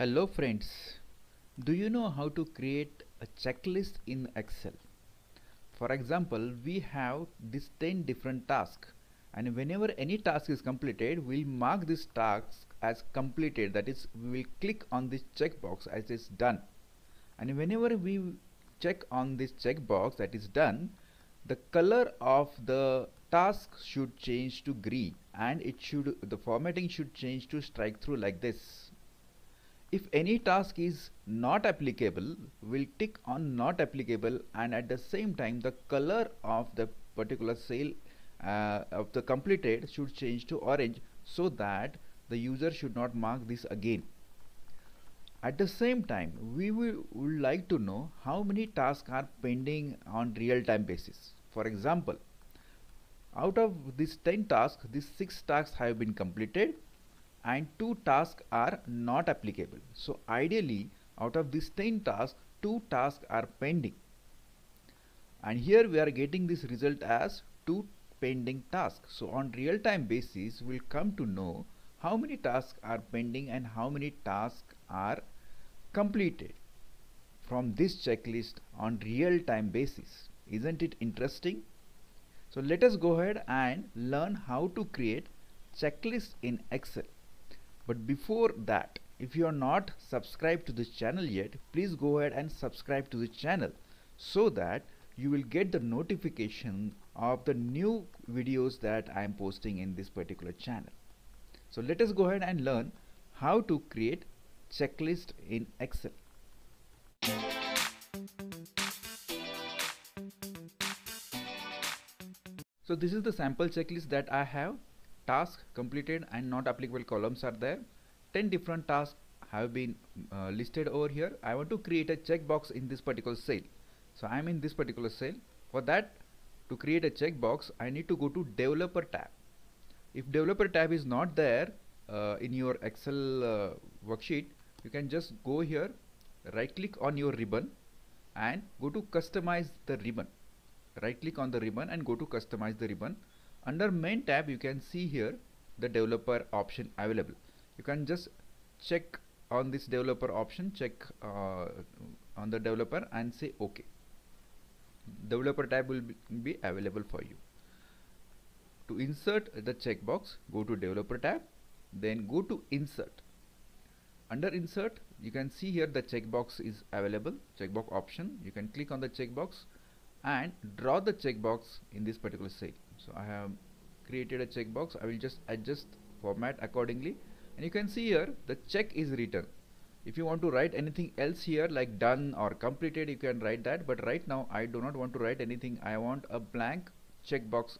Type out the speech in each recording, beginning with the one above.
Hello friends, do you know how to create a checklist in Excel? For example, we have these 10 different tasks and whenever any task is completed, we'll mark this task as completed. That is we will click on this checkbox as it's done. And whenever we check on this checkbox that is done the color of the task should change to green and it should the formatting should change to strike through like this if any task is not applicable we'll tick on not applicable and at the same time the color of the particular cell uh, of the completed should change to orange so that the user should not mark this again. At the same time we will, would like to know how many tasks are pending on real-time basis. For example out of these 10 tasks these 6 tasks have been completed and 2 tasks are not applicable. So ideally out of these 10 tasks 2 tasks are pending. And here we are getting this result as 2 pending tasks. So on real-time basis we'll come to know how many tasks are pending and how many tasks are completed from this checklist on real-time basis. Isn't it interesting? So let us go ahead and learn how to create checklist in Excel but before that if you are not subscribed to this channel yet please go ahead and subscribe to the channel so that you will get the notification of the new videos that I am posting in this particular channel so let us go ahead and learn how to create checklist in Excel. So this is the sample checklist that I have. Task completed and not applicable columns are there. 10 different tasks have been uh, listed over here. I want to create a checkbox in this particular cell. So I am in this particular cell. For that to create a checkbox I need to go to developer tab if developer tab is not there uh, in your excel uh, worksheet you can just go here right click on your ribbon and go to customize the ribbon right click on the ribbon and go to customize the ribbon under main tab you can see here the developer option available you can just check on this developer option check uh, on the developer and say ok developer tab will be, be available for you to insert the checkbox, go to developer tab, then go to insert. Under insert, you can see here the checkbox is available, checkbox option. You can click on the checkbox and draw the checkbox in this particular cell. So I have created a checkbox. I will just adjust format accordingly. And you can see here the check is written. If you want to write anything else here like done or completed, you can write that. But right now I do not want to write anything. I want a blank checkbox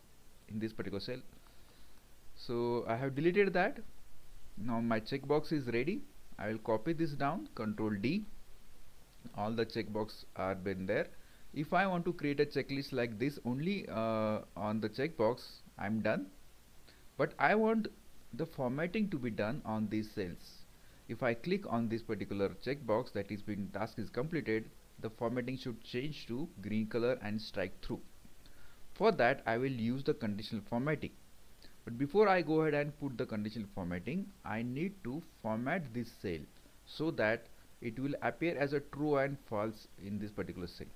in this particular cell so I have deleted that now my checkbox is ready I will copy this down control D all the checkbox are been there if I want to create a checklist like this only uh, on the checkbox I'm done but I want the formatting to be done on these cells if I click on this particular checkbox that is being task is completed the formatting should change to green color and strike through for that I will use the conditional formatting. But before I go ahead and put the conditional formatting, I need to format this cell so that it will appear as a true and false in this particular cell.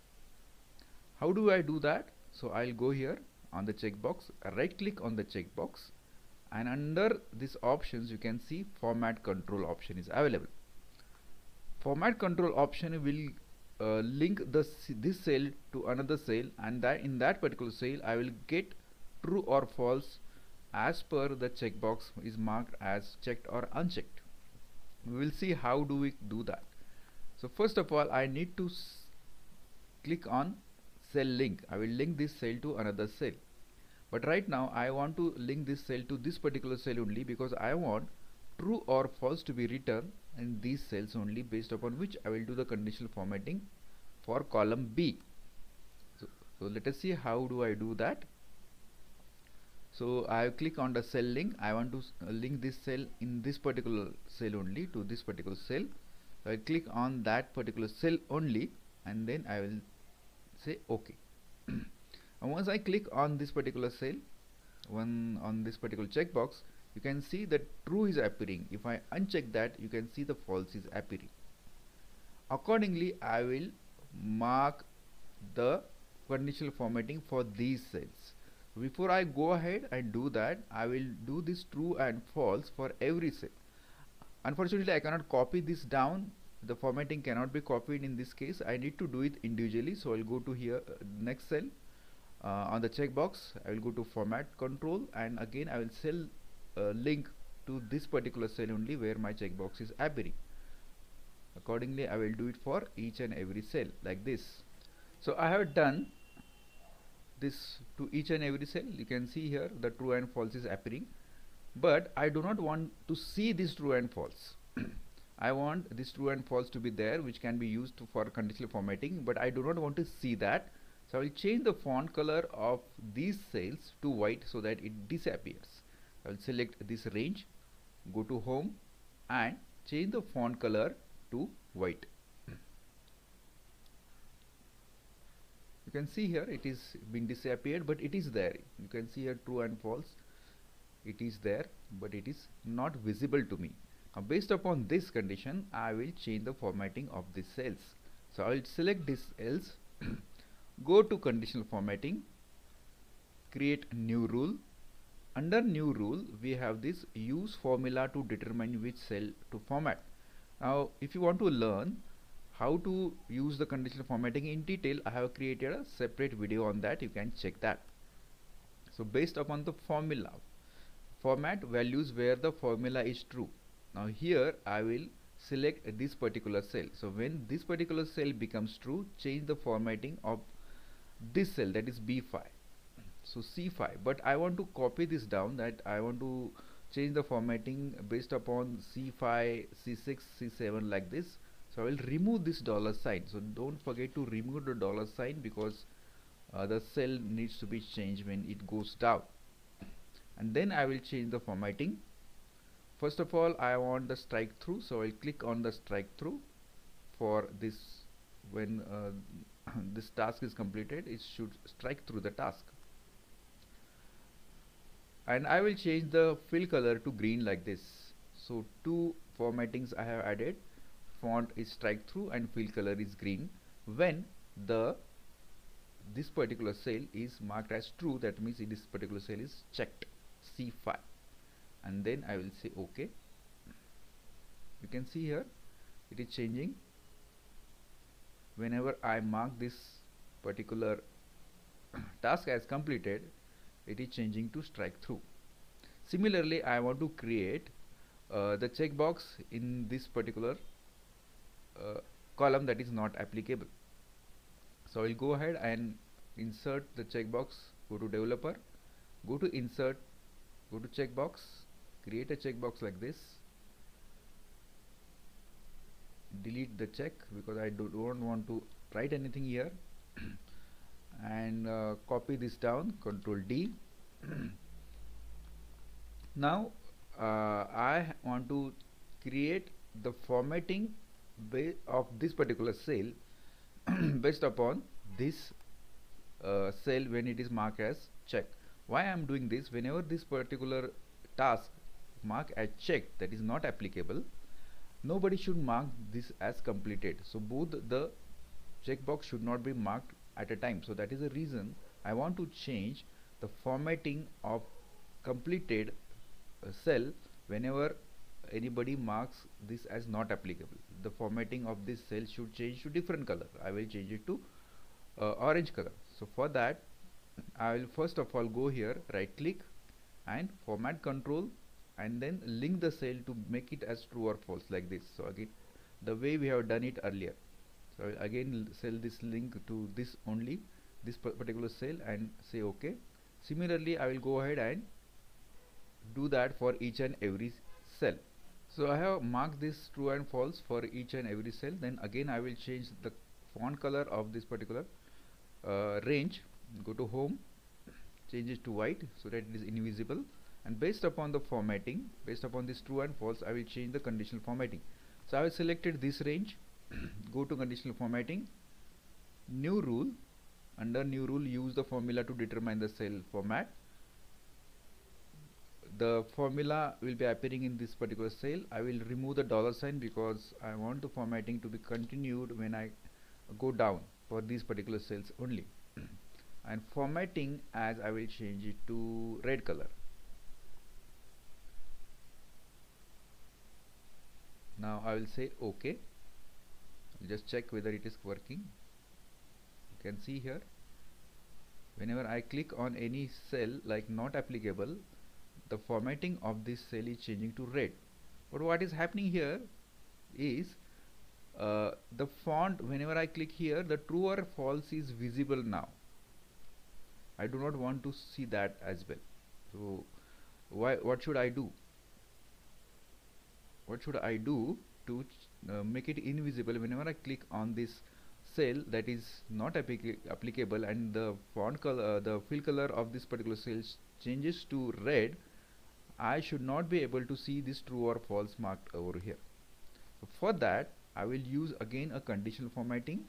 How do I do that? So I'll go here on the checkbox, right click on the checkbox and under these options you can see format control option is available. Format control option will uh, link the this cell to another cell and that in that particular cell I will get true or false as per the checkbox is marked as checked or unchecked we will see how do we do that so first of all I need to click on cell link I will link this cell to another cell but right now I want to link this cell to this particular cell only because I want true or false to be returned in these cells only based upon which I will do the conditional formatting for column B. So, so let us see how do I do that. So I click on the cell link. I want to uh, link this cell in this particular cell only to this particular cell. So I click on that particular cell only and then I will say OK. and once I click on this particular cell, one on this particular checkbox, you can see that true is appearing. If I uncheck that you can see the false is appearing. Accordingly I will mark the conditional formatting for these cells. Before I go ahead and do that I will do this true and false for every cell. Unfortunately I cannot copy this down the formatting cannot be copied in this case. I need to do it individually so I'll go to here uh, next cell uh, on the checkbox. I will go to format control and again I will cell uh, link to this particular cell only where my checkbox is appearing. Accordingly I will do it for each and every cell like this. So I have done this to each and every cell. You can see here the true and false is appearing. But I do not want to see this true and false I want this true and false to be there which can be used for conditional formatting but I do not want to see that. So I will change the font color of these cells to white so that it disappears. I will select this range go to home and change the font color to white. You can see here it is been disappeared but it is there. You can see here true and false. It is there but it is not visible to me now based upon this condition I will change the formatting of these cells. So I will select this else go to conditional formatting create new rule. Under new rule we have this use formula to determine which cell to format. Now if you want to learn how to use the conditional formatting in detail I have created a separate video on that. You can check that. So based upon the formula format values where the formula is true now here I will select this particular cell. So when this particular cell becomes true change the formatting of this cell that is B5 so C5 but I want to copy this down that I want to change the formatting based upon C5 C6 C7 like this. So I will remove this dollar sign. So don't forget to remove the dollar sign because uh, the cell needs to be changed when it goes down. And then I will change the formatting first of all I want the strike through so I'll click on the strike through for this. When uh, this task is completed it should strike through the task. And I will change the fill color to green like this. So two formattings I have added. Font is strike through and fill color is green. When the this particular cell is marked as true that means this particular cell is checked. C5 and then I will say OK you can see here it is changing. Whenever I mark this particular task as completed it is changing to strike through. Similarly I want to create uh, the checkbox in this particular uh, column that is not applicable. So I will go ahead and insert the checkbox go to developer go to insert go to checkbox create a checkbox like this. Delete the check because I do not want to write anything here. And uh, copy this down control D. Now uh, I want to create the formatting of this particular cell based upon this uh, cell when it is marked as check. Why I am doing this? Whenever this particular task mark as checked that is not applicable. Nobody should mark this as completed. So both the checkbox should not be marked at a time. So that is the reason I want to change the formatting of completed uh, cell whenever anybody marks this as not applicable. The formatting of this cell should change to different color. I will change it to uh, orange color. So for that I will first of all go here right click and format control and then link the cell to make it as true or false like this. So again the way we have done it earlier. So again sell this link to this only this particular cell and say ok similarly I will go ahead and do that for each and every cell so I have marked this true and false for each and every cell then again I will change the font color of this particular uh, range. Go to home change it to white so that it is invisible and based upon the formatting based upon this true and false I will change the conditional formatting. So I have selected this range. Go to conditional formatting. New rule. Under new rule use the formula to determine the cell format. The formula will be appearing in this particular cell. I will remove the dollar sign because I want the formatting to be continued when I go down for these particular cells only. And formatting as I will change it to red color now I will say OK I'll just check whether it is working. You can see here. Whenever I click on any cell like not applicable the formatting of this cell is changing to red. But what is happening here is uh, the font whenever I click here the true or false is visible now. I do not want to see that as well. So why what should I do what should I do to uh, make it invisible whenever I click on this cell that is not applica applicable and the font color uh, the fill color of this particular cell changes to red I should not be able to see this true or false marked over here. For that I will use again a conditional formatting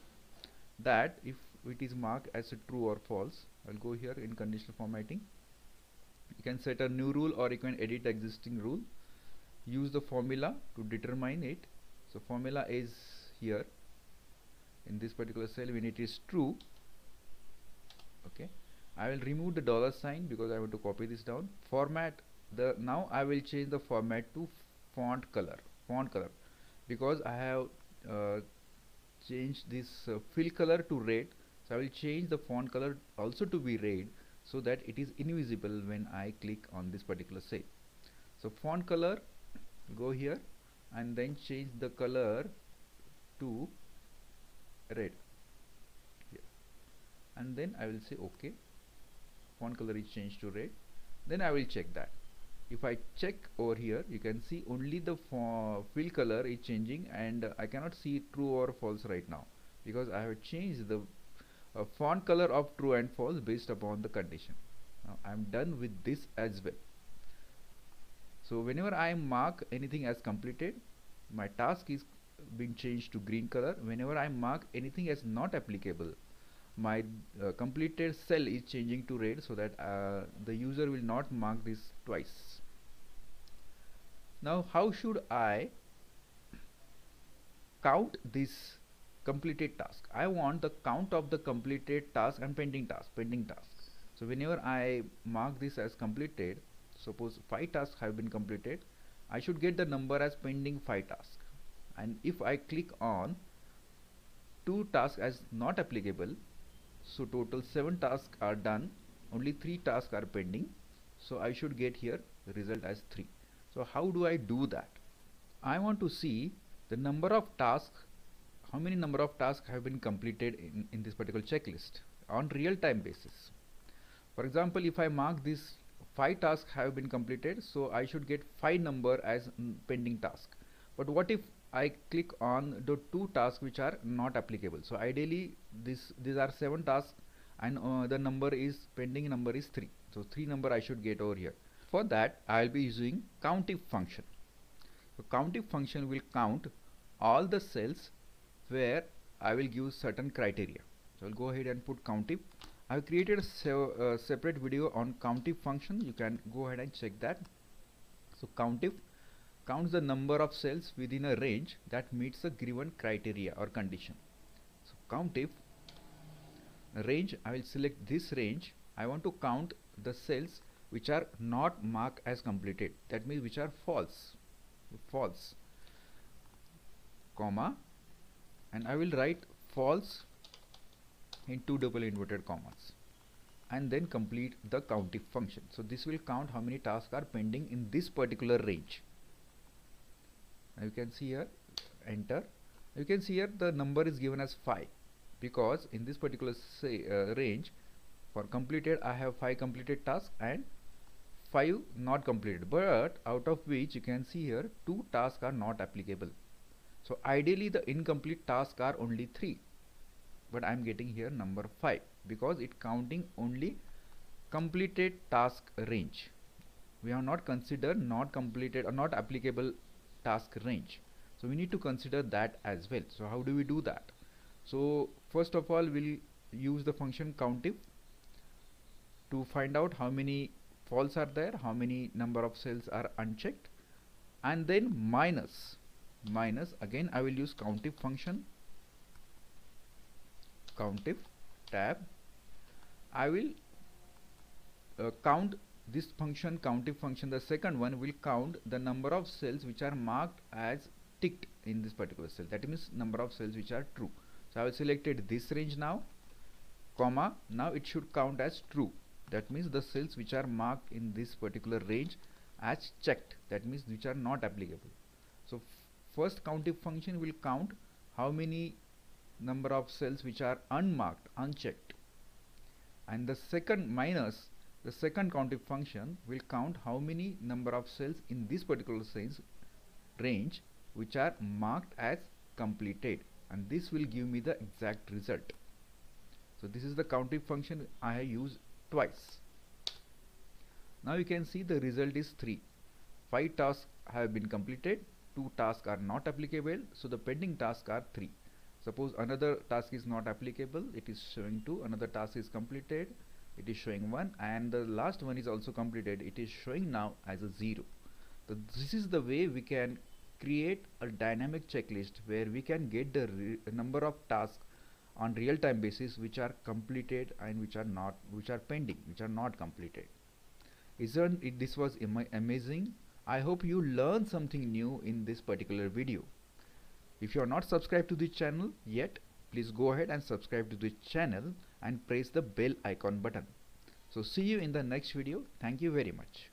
that if it is marked as a true or false I'll go here in conditional formatting. You can set a new rule or you can edit existing rule use the formula to determine it. So formula is here. In this particular cell when it is true okay I will remove the dollar sign because I want to copy this down. Format the now I will change the format to font color font color. Because I have uh, changed this uh, fill color to red so I will change the font color also to be red so that it is invisible when I click on this particular cell. So font color go here and then change the color to red. Here. and then I will say OK font color is changed to red. Then I will check that. If I check over here you can see only the fill color is changing and uh, I cannot see true or false right now because I have changed the uh, font color of true and false based upon the condition. Now I am done with this as well so whenever I mark anything as completed my task is being changed to green color. Whenever I mark anything as not applicable my uh, completed cell is changing to red so that uh, the user will not mark this twice. Now how should I count this completed task? I want the count of the completed task and pending task pending task. So whenever I mark this as completed suppose 5 tasks have been completed I should get the number as pending 5 tasks. And if I click on 2 tasks as not applicable so total 7 tasks are done only 3 tasks are pending so I should get here result as 3 so how do I do that? I want to see the number of tasks how many number of tasks have been completed in, in this particular checklist on real-time basis. For example if I mark this 5 tasks have been completed so I should get 5 number as pending task. But what if I click on the two tasks which are not applicable? So ideally this these are 7 tasks and uh, the number is pending number is 3 so 3 number I should get over here. For that I will be using countif function. So countif function will count all the cells where I will give certain criteria. So I'll go ahead and put countif I've created a se uh, separate video on countif function. You can go ahead and check that. So countif counts the number of cells within a range that meets a given criteria or condition. So countif range I will select this range. I want to count the cells which are not marked as completed. That means which are false. False comma and I will write false in two double inverted commas and then complete the countif function. So this will count how many tasks are pending in this particular range. Now you can see here enter. You can see here the number is given as 5 because in this particular say, uh, range for completed I have 5 completed tasks and 5 not completed. But out of which you can see here 2 tasks are not applicable. So ideally the incomplete tasks are only 3 but I am getting here number 5 because it counting only completed task range. We have not considered not completed or not applicable task range. So we need to consider that as well. So how do we do that? So first of all we'll use the function countif to find out how many false are there how many number of cells are unchecked and then minus minus again I will use countif function countif tab. I will uh, count this function countif function the second one will count the number of cells which are marked as ticked in this particular cell. That means number of cells which are true. So I have selected this range now comma. Now it should count as true. That means the cells which are marked in this particular range as checked. That means which are not applicable. So first countif function will count how many number of cells which are unmarked unchecked. And the second minus the second counting function will count how many number of cells in this particular sense range which are marked as completed. And this will give me the exact result. So this is the counting function I have used twice. Now you can see the result is 3 5 tasks have been completed 2 tasks are not applicable so the pending tasks are 3 suppose another task is not applicable it is showing 2 another task is completed it is showing 1 and the last one is also completed it is showing now as a 0 so this is the way we can create a dynamic checklist where we can get the number of tasks on real time basis which are completed and which are not which are pending which are not completed. Isn't it this was amazing? I hope you learned something new in this particular video if you are not subscribed to the channel yet please go ahead and subscribe to the channel and press the bell icon button. So see you in the next video. Thank you very much